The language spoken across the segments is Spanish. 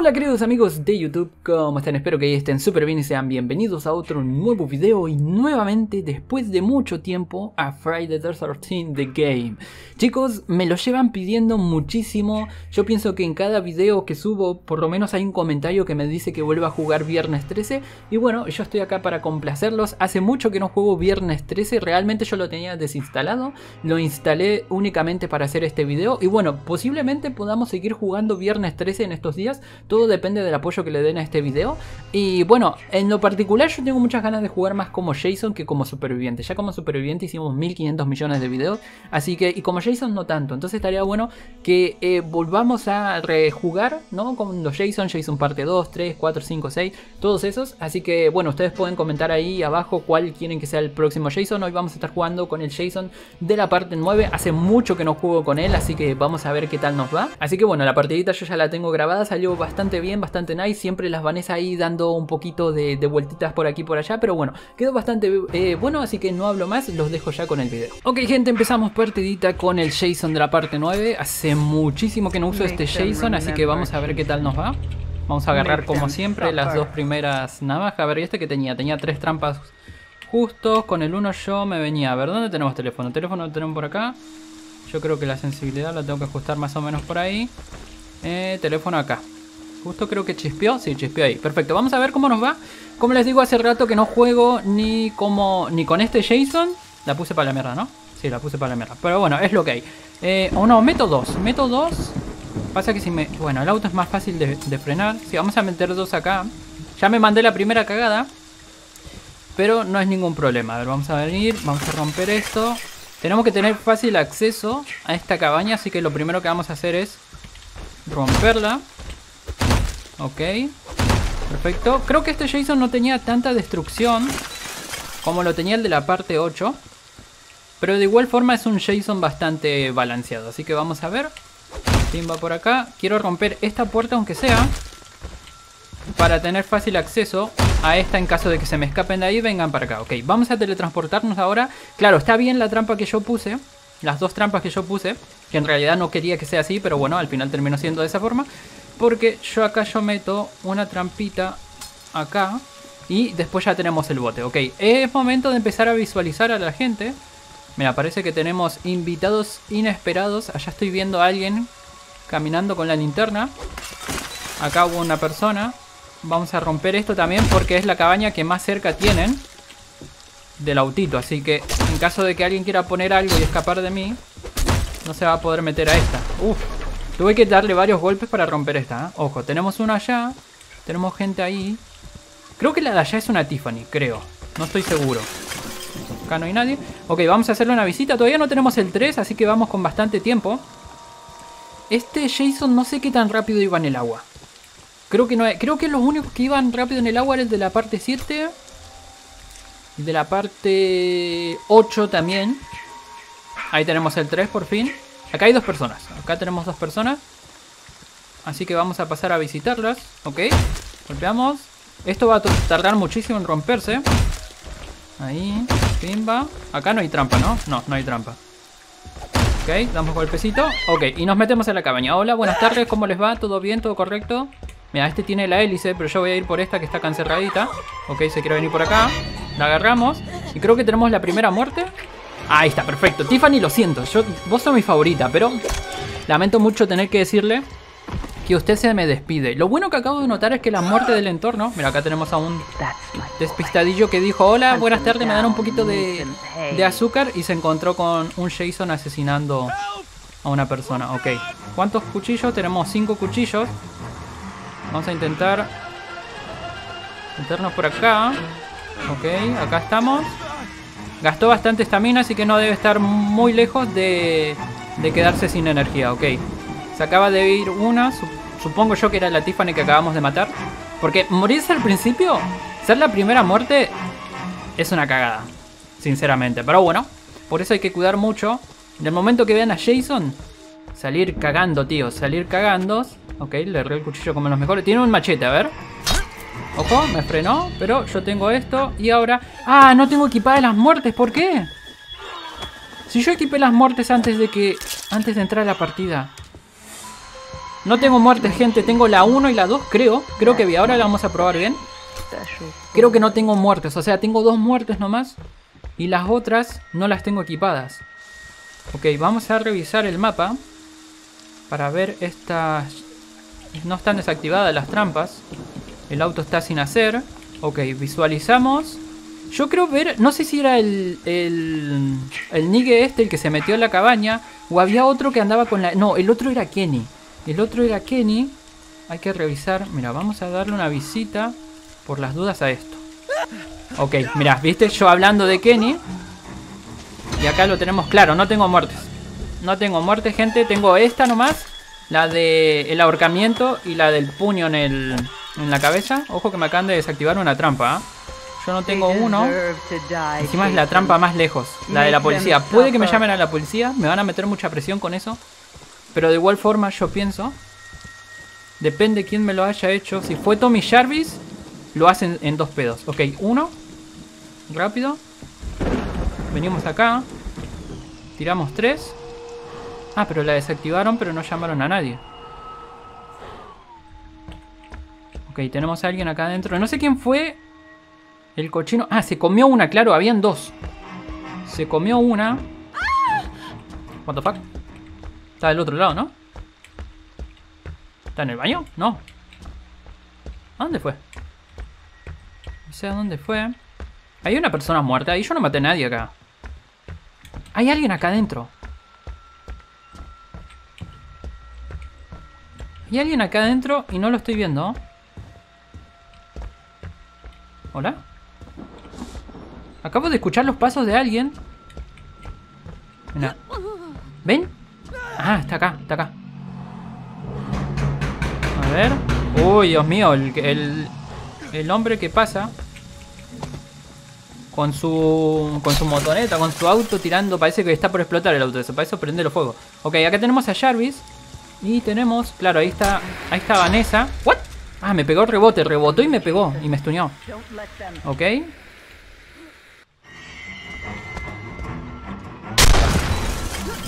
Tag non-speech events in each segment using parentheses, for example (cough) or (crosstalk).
Hola queridos amigos de YouTube, ¿cómo están? Espero que estén súper bien y sean bienvenidos a otro nuevo video y nuevamente después de mucho tiempo a Friday the 13 The Game. Chicos, me lo llevan pidiendo muchísimo, yo pienso que en cada video que subo por lo menos hay un comentario que me dice que vuelva a jugar Viernes 13 y bueno, yo estoy acá para complacerlos, hace mucho que no juego Viernes 13, realmente yo lo tenía desinstalado, lo instalé únicamente para hacer este video. Y bueno, posiblemente podamos seguir jugando Viernes 13 en estos días todo depende del apoyo que le den a este video. Y bueno, en lo particular yo tengo muchas ganas de jugar más como Jason que como superviviente. Ya como superviviente hicimos 1500 millones de videos. Así que, y como Jason no tanto. Entonces estaría bueno que eh, volvamos a rejugar, ¿no? Con los Jason, Jason parte 2, 3, 4, 5, 6, todos esos. Así que bueno, ustedes pueden comentar ahí abajo cuál quieren que sea el próximo Jason. Hoy vamos a estar jugando con el Jason de la parte 9. Hace mucho que no juego con él, así que vamos a ver qué tal nos va. Así que bueno, la partidita yo ya la tengo grabada, salió bastante bien, bastante nice. Siempre las Vanessa ahí dando un poquito de, vueltitas por aquí por allá. Pero bueno, quedó bastante eh, bueno, así que no hablo más, los dejo ya con el video. Ok, gente, empezamos partidita con el Jason de la parte 9. Hace muchísimo que no uso este Jason, así que vamos a ver qué tal nos va. Vamos a agarrar como siempre las dos primeras navajas. A ver, ¿y este que tenía? Tenía tres trampas justos. Con el uno yo me venía. A ver, ¿dónde tenemos teléfono? Teléfono lo tenemos por acá. Yo creo que la sensibilidad la tengo que ajustar más o menos por ahí. Eh, teléfono acá. Justo creo que chispeó. Sí, chispeó ahí. Perfecto. Vamos a ver cómo nos va. Como les digo, hace rato que no juego ni como ni con este Jason. La puse para la mierda, ¿no? Sí, la puse para la mierda. Pero bueno, es lo que hay. Eh, o no, meto dos. Meto dos. Pasa que si me... Bueno, el auto es más fácil de, frenar. Sí, vamos a meter dos acá. Ya me mandé la primera cagada. Pero no es ningún problema. A ver, vamos a venir. Vamos a romper esto. Tenemos que tener fácil acceso a esta cabaña. Así que lo primero que vamos a hacer es romperla. Ok. Perfecto. Creo que este Jason no tenía tanta destrucción como lo tenía el de la parte 8. Pero de igual forma es un Jason bastante balanceado. Así que vamos a ver. Tim va por acá. Quiero romper esta puerta aunque sea. Para tener fácil acceso a esta en caso de que se me escapen de ahí. Vengan para acá. Ok, vamos a teletransportarnos ahora. Claro, está bien la trampa que yo puse. Las dos trampas que yo puse. Que en realidad no quería que sea así. Pero bueno, al final terminó siendo de esa forma. Porque yo acá yo meto una trampita acá. Y después ya tenemos el bote. Ok, es momento de empezar a visualizar a la gente. Mira, parece que tenemos invitados inesperados. Allá estoy viendo a alguien caminando con la linterna. Acá hubo una persona. Vamos a romper esto también porque es la cabaña que más cerca tienen del autito. Así que en caso de que alguien quiera poner algo y escapar de mí, no se va a poder meter a esta. Uf, Tuve que darle varios golpes para romper esta. ¿eh? Ojo, tenemos una allá. Tenemos gente ahí. Creo que la de allá es una Tiffany, creo. No estoy seguro. Acá no hay nadie. Ok, vamos a hacerle una visita. Todavía no tenemos el 3, así que vamos con bastante tiempo. Este Jason no sé qué tan rápido iba en el agua. Creo que no creo que los únicos que iban rápido en el agua era el de la parte 7. De la parte 8 también. Ahí tenemos el 3 por fin. Acá hay dos personas. Acá tenemos dos personas. Así que vamos a pasar a visitarlas. Ok. Golpeamos. Esto va a tardar muchísimo en romperse. Ahí. Pimba. Acá no hay trampa, ¿no? No, no hay trampa. Ok, damos golpecito. Ok, y nos metemos en la cabaña. Hola, buenas tardes, ¿cómo les va? ¿Todo bien? ¿Todo correcto? Mira, este tiene la hélice, pero yo voy a ir por esta que está cancerradita. Ok, se quiere venir por acá. La agarramos. Y creo que tenemos la primera muerte. Ahí está, perfecto. Tiffany, lo siento. Yo, vos sos mi favorita, pero lamento mucho tener que decirle que usted se me despide. Lo bueno que acabo de notar es que la muerte del entorno... Mira, acá tenemos a un despistadillo que dijo, hola, buenas tardes, me dan un poquito de, de azúcar y se encontró con un Jason asesinando a una persona. Ok, ¿cuántos cuchillos? Tenemos cinco cuchillos. Vamos a intentar meternos por acá. Ok, acá estamos. Gastó bastante estamina, así que no debe estar muy lejos de, de quedarse sin energía, ok. Se acaba de ir una, supongo yo que era la Tiffany que acabamos de matar. Porque morirse al principio, ser la primera muerte, es una cagada, sinceramente. Pero bueno, por eso hay que cuidar mucho. En el momento que vean a Jason, salir cagando, tío, salir cagando. Ok, le erré el cuchillo como los mejores. Tiene un machete, a ver. Ojo, me frenó, pero yo tengo esto y ahora... ¡Ah! No tengo equipadas las muertes, ¿por qué? Si yo equipé las muertes antes de que... Antes de entrar a la partida. No tengo muerte, gente. Tengo la 1 y la 2, creo. Creo que ahora la vamos a probar bien. Creo que no tengo muertes. O sea, tengo dos muertes nomás. Y las otras no las tengo equipadas. Ok, vamos a revisar el mapa. Para ver estas... No están desactivadas las trampas. El auto está sin hacer. Ok, visualizamos. Yo creo ver, no sé si era el, el, el Nigue este el que se metió en la cabaña o había otro que andaba con la... No, el otro era Kenny. El otro era Kenny. Hay que revisar. Mira, vamos a darle una visita por las dudas a esto. Ok, mira, viste yo hablando de Kenny. Y acá lo tenemos claro, no tengo muertes. No tengo muertes, gente. Tengo esta nomás. La de el ahorcamiento y la del puño en, el, en la cabeza. Ojo que me acaban de desactivar una trampa. ¿ah? Yo no tengo uno. Encima es la trampa más lejos. La de la policía. Puede que me llamen a la policía. Me van a meter mucha presión con eso. Pero de igual forma yo pienso. Depende quién me lo haya hecho. Si fue Tommy Jarvis, lo hacen en dos pedos. Ok, uno. Rápido. Venimos acá. Tiramos tres. Ah, pero la desactivaron, pero no llamaron a nadie. Ok, tenemos a alguien acá adentro. No sé quién fue el cochino. Ah, se comió una, claro, habían dos. Se comió una. What the fuck? Está del otro lado, ¿no? ¿Está en el baño? No. ¿A dónde fue? No sé a dónde fue. Hay una persona muerta y yo no maté a nadie acá. Hay alguien acá adentro. Hay alguien acá adentro y no lo estoy viendo. ¿Hola? Acabo de escuchar los pasos de alguien. Mira. ¿Ven? Ah, está acá, está acá. A ver. Uy, Dios mío, el, el, hombre que pasa con su con su motoneta, con su auto tirando, parece que está por explotar el auto, eso, para eso prende los fuego. Ok, acá tenemos a Jarvis y tenemos, claro, ahí está, ahí está Vanessa. ¿What? Ah, me pegó el rebote, rebotó y me pegó y me estuñó. Ok.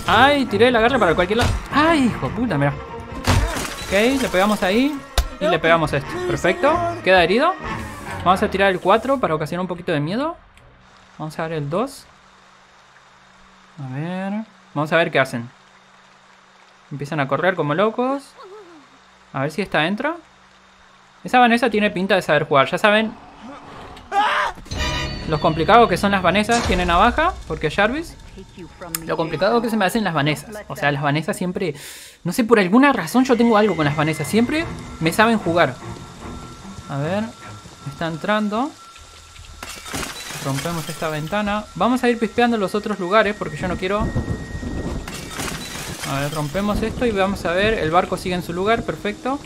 Ay, tiré la garra para cualquier lado. Ay, hijo de puta, mira. Ok, le pegamos ahí. Y le pegamos esto. Perfecto. Queda herido. Vamos a tirar el 4 para ocasionar un poquito de miedo. Vamos a ver el 2. A ver. Vamos a ver qué hacen. Empiezan a correr como locos. A ver si está adentro. Esa Vanessa tiene pinta de saber jugar. Ya saben. Los complicados que son las Vanessas tiene navaja. Porque Jarvis. Lo complicado que se me hacen las vanesas. O sea, las vanesas siempre... No sé, por alguna razón yo tengo algo con las vanesas. Siempre me saben jugar. A ver. Está entrando. Rompemos esta ventana. Vamos a ir pispeando los otros lugares porque yo no quiero... A ver, rompemos esto y vamos a ver. El barco sigue en su lugar, perfecto.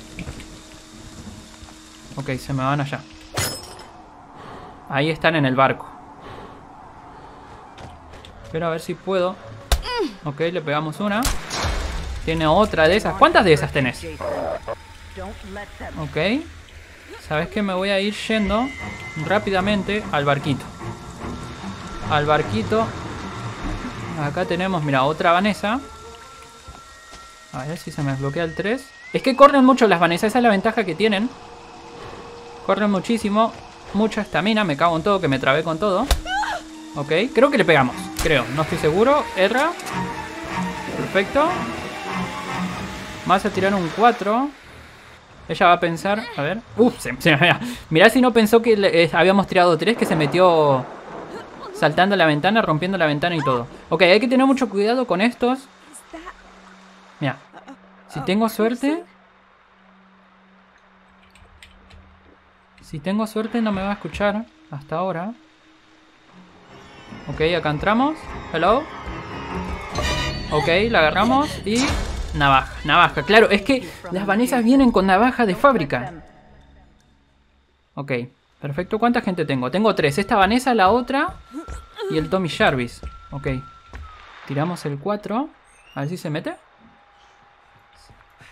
Ok, se me van allá. Ahí están en el barco. Pero a ver si puedo. Ok, le pegamos una. Tiene otra de esas. ¿Cuántas de esas tenés? Ok. ¿Sabes qué? Me voy a ir yendo rápidamente al barquito. Al barquito. Acá tenemos, mira, otra Vanessa. A ver si se me desbloquea el 3. Es que corren mucho las Vanessa, esa es la ventaja que tienen. Corren muchísimo. Mucha estamina, me cago en todo, que me trabé con todo. Ok, creo que le pegamos. Creo, no estoy seguro. Erra. Perfecto. Vas a tirar un 4. Ella va a pensar. A ver. Uf, se, mirá si no pensó que eh, habíamos tirado 3, que se metió saltando la ventana, rompiendo la ventana y todo. Ok, hay que tener mucho cuidado con estos. Mira. Si tengo suerte. Si tengo suerte no me va a escuchar hasta ahora. Ok, acá entramos. Hello. Ok, la agarramos y... Navaja, navaja. Claro, es que las vanesas vienen con navaja de fábrica. Ok, perfecto. ¿Cuánta gente tengo? Tengo tres. Esta Vanessa, la otra y el Tommy Jarvis. Ok. Tiramos el 4. A ver si se mete.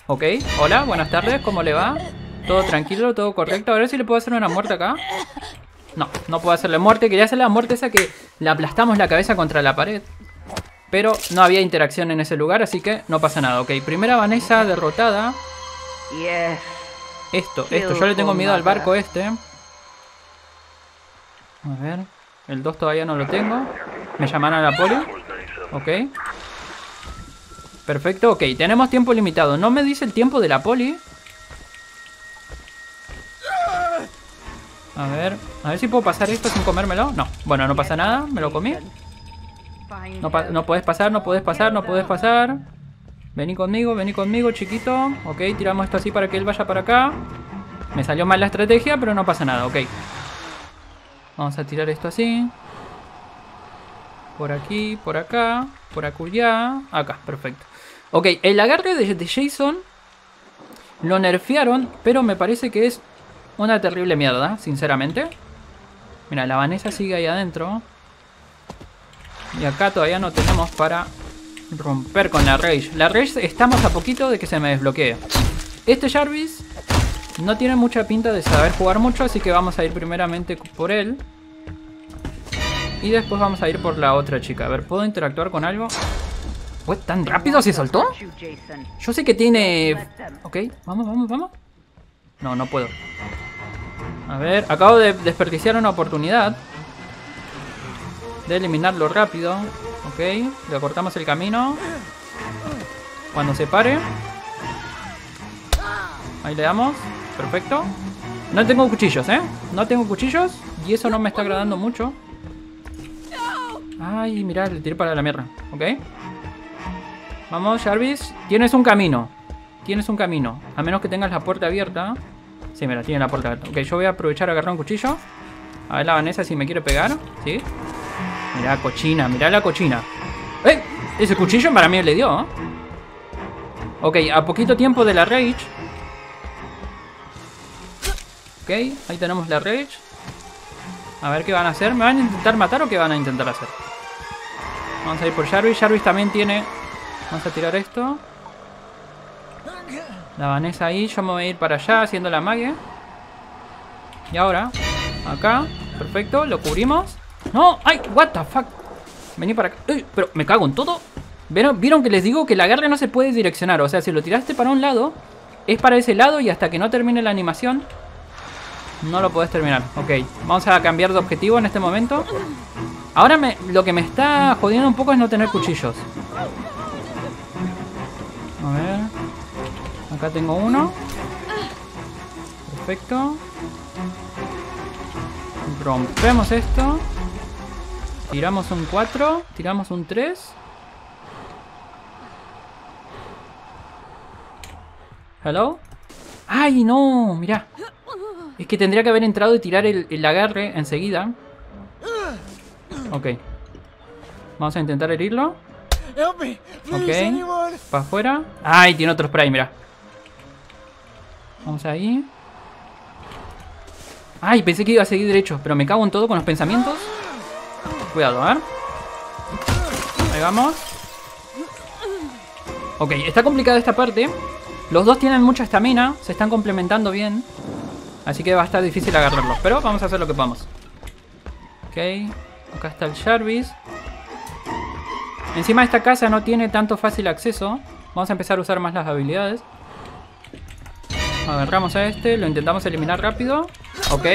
Ok, hola, buenas tardes. ¿Cómo le va? Todo tranquilo, todo correcto. A ver si le puedo hacer una muerte acá. No, no puedo hacerle muerte. Quería hacer la muerte esa que le aplastamos la cabeza contra la pared. Pero no había interacción en ese lugar, así que no pasa nada. Ok, primera Vanessa derrotada. Esto, esto. Yo le tengo miedo al barco este. A ver. El 2 todavía no lo tengo. Me llamaron a la poli. Ok. Perfecto, ok. Tenemos tiempo limitado. No me dice el tiempo de la poli. A ver, a ver si puedo pasar esto sin comérmelo. No, bueno, no pasa nada, me lo comí. No, no puedes pasar, no puedes pasar, no puedes pasar. Vení conmigo, vení conmigo, chiquito. Ok, tiramos esto así para que él vaya para acá. Me salió mal la estrategia, pero no pasa nada, ok. Vamos a tirar esto así. Por aquí, por acá, por acullá. Acá, perfecto. Ok, el agarre de, de Jason lo nerfearon, pero me parece que es una terrible mierda, sinceramente. Mira, la Vanessa sigue ahí adentro. Y acá todavía no tenemos para romper con la Rage. La Rage estamos a poquito de que se me desbloquee. Este Jarvis no tiene mucha pinta de saber jugar mucho, así que vamos a ir primeramente por él. Y después vamos a ir por la otra chica. A ver, ¿puedo interactuar con algo? ¿Fue tan rápido se soltó? Yo sé que tiene... Ok, vamos, vamos, vamos. No, no puedo. A ver, acabo de desperdiciar una oportunidad. De eliminarlo rápido. Ok, le cortamos el camino. Cuando se pare. Ahí le damos. Perfecto. No tengo cuchillos, ¿eh? No tengo cuchillos. Y eso no me está agradando mucho. Ay, mirad, le tiré para la mierda. Ok. Vamos, Jarvis. Tienes un camino. Tienes un camino. A menos que tengas la puerta abierta. Sí, mira, tiene la puerta. Ok, yo voy a aprovechar a agarrar un cuchillo. A ver la Vanessa si me quiere pegar. ¿Sí? Mirá, cochina, mirá la cochina. ¡Eh! Ese cuchillo para mí le dio. ¿eh? Ok, a poquito tiempo de la Rage. Ok, ahí tenemos la Rage. A ver qué van a hacer. ¿Me van a intentar matar o qué van a intentar hacer? Vamos a ir por Jarvis. Jarvis también tiene... Vamos a tirar esto. La Vanessa ahí, yo me voy a ir para allá haciendo la magia. Y ahora, acá, perfecto, lo cubrimos. ¡No! ¡Ay! ¡What the fuck! Vení para acá. pero me cago en todo. ¿Vieron? ¿Vieron que les digo que la agarre no se puede direccionar? O sea, si lo tiraste para un lado, es para ese lado y hasta que no termine la animación, no lo puedes terminar. Ok, vamos a cambiar de objetivo en este momento. Ahora me, lo que me está jodiendo un poco es no tener cuchillos. A ver. Acá tengo uno. Perfecto. Rompemos esto. Tiramos un 4. Tiramos un 3. ¿Hello? ¡Ay, no! Mirá. Es que tendría que haber entrado y tirar el, el agarre enseguida. Ok. Vamos a intentar herirlo. Ok. Para afuera. ¡Ay! Tiene otro spray, mira. Vamos ahí. Ay, pensé que iba a seguir derecho, pero me cago en todo con los pensamientos. Cuidado, a ver. Ahí vamos. Ok, está complicada esta parte. Los dos tienen mucha estamina, se están complementando bien. Así que va a estar difícil agarrarlos, pero vamos a hacer lo que podamos. Ok, acá está el Jarvis. Encima esta casa no tiene tanto fácil acceso. Vamos a empezar a usar más las habilidades. Agarramos a este, lo intentamos eliminar rápido. Ok.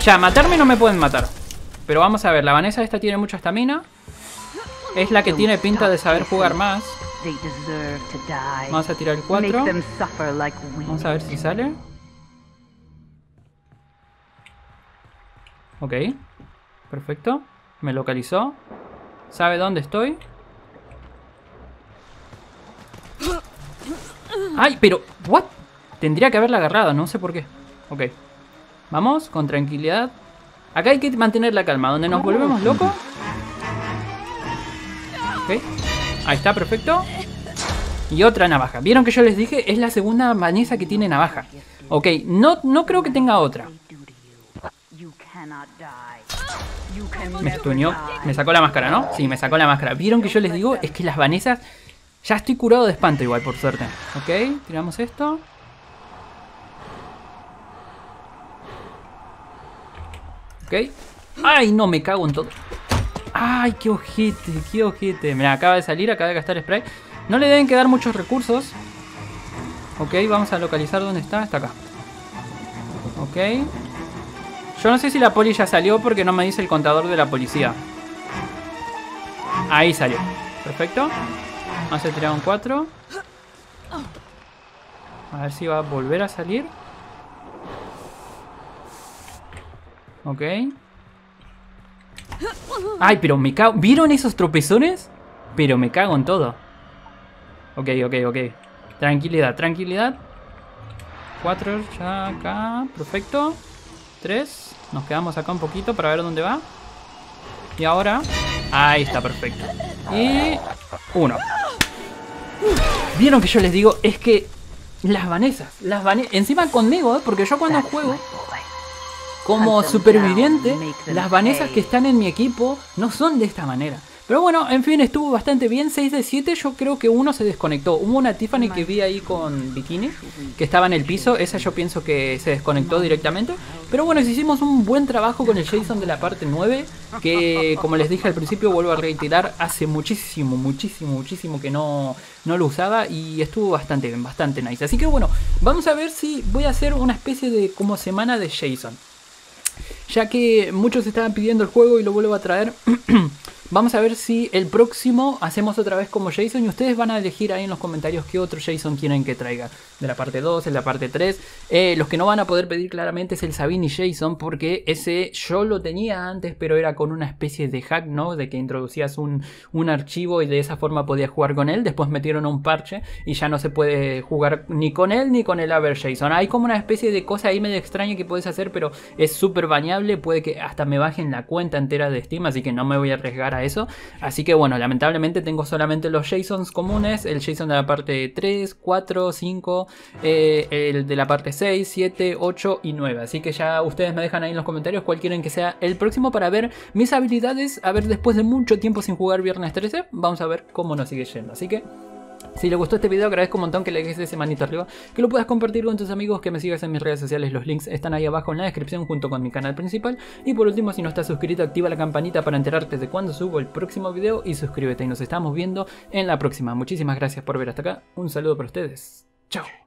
Ya, matarme no me pueden matar. Pero vamos a ver, la Vanessa esta tiene mucha estamina. Es la que tiene pinta de saber jugar más. Vamos a tirar el 4. Vamos a ver si sale. Ok. Perfecto. Me localizó. Sabe dónde estoy. ¡Ay, pero! ¿What? Tendría que haberla agarrado, no sé por qué. Ok. Vamos, con tranquilidad. Acá hay que mantener la calma. Donde nos volvemos locos. Ok. Ahí está, perfecto. Y otra navaja. ¿Vieron que yo les dije? Es la segunda Vanessa que tiene navaja. Ok, no, no creo que tenga otra. Me estuñó. Me sacó la máscara, ¿no? Sí, me sacó la máscara. ¿Vieron que yo les digo? Es que las Vanessas... Ya estoy curado de espanto igual, por suerte. Ok, tiramos esto. ¡Ay, no! Me cago en todo. ¡Ay, qué ojete! ¡Qué ojete! Me acaba de salir, acaba de gastar spray. No le deben quedar muchos recursos. Ok, vamos a localizar dónde está. Está acá. Ok. Yo no sé si la poli ya salió porque no me dice el contador de la policía. Ahí salió. Perfecto. Vamos a tirar un 4. A ver si va a volver a salir. Ok. Ay, pero me cago... ¿Vieron esos tropezones? Pero me cago en todo. Ok, ok, ok. Tranquilidad, tranquilidad. 4 ya acá. Perfecto. 3. Nos quedamos acá un poquito para ver dónde va. Y ahora... Ahí está, perfecto. Y... Uno. Vieron que yo les digo, es que las vanesas, las vanesas, encima conmigo, ¿eh? porque yo cuando juego como superviviente, las vanesas que están en mi equipo no son de esta manera. Pero bueno, en fin, estuvo bastante bien. 6 de 7, yo creo que uno se desconectó. Hubo una Tiffany que vi ahí con bikini, que estaba en el piso. Esa yo pienso que se desconectó directamente. Pero bueno, hicimos un buen trabajo con el Jason de la parte 9, que como les dije al principio, vuelvo a reiterar, hace muchísimo, muchísimo, muchísimo que no, no lo usaba y estuvo bastante bien, bastante nice. Así que bueno, vamos a ver si voy a hacer una especie de como semana de Jason. Ya que muchos estaban pidiendo el juego y lo vuelvo a traer. (clears throat) Vamos a ver si el próximo hacemos otra vez como Jason y ustedes van a elegir ahí en los comentarios qué otro Jason quieren que traiga. De la parte 2, de la parte 3. Eh, los que no van a poder pedir claramente es el Sabine y Jason porque ese yo lo tenía antes pero era con una especie de hack, ¿no? De que introducías un, un archivo y de esa forma podías jugar con él. Después metieron un parche y ya no se puede jugar ni con él ni con el Aver Jason. Hay como una especie de cosa ahí medio extraña que puedes hacer pero es súper bañable. Puede que hasta me bajen la cuenta entera de Steam así que no me voy a arriesgar a eso. Así que bueno, lamentablemente tengo solamente los JSONs comunes, el JSON de la parte 3, 4, 5, el de la parte 6, 7, 8 y 9. Así que ya ustedes me dejan ahí en los comentarios cuál quieren que sea el próximo para ver mis habilidades. A ver, después de mucho tiempo sin jugar Viernes 13, vamos a ver cómo nos sigue yendo. Así que si les gustó este video, agradezco un montón que le dejes ese manito arriba, que lo puedas compartir con tus amigos, que me sigas en mis redes sociales, los links están ahí abajo en la descripción junto con mi canal principal. Y por último, si no estás suscrito, activa la campanita para enterarte de cuando subo el próximo video y suscríbete y nos estamos viendo en la próxima. Muchísimas gracias por ver hasta acá, un saludo para ustedes, chao.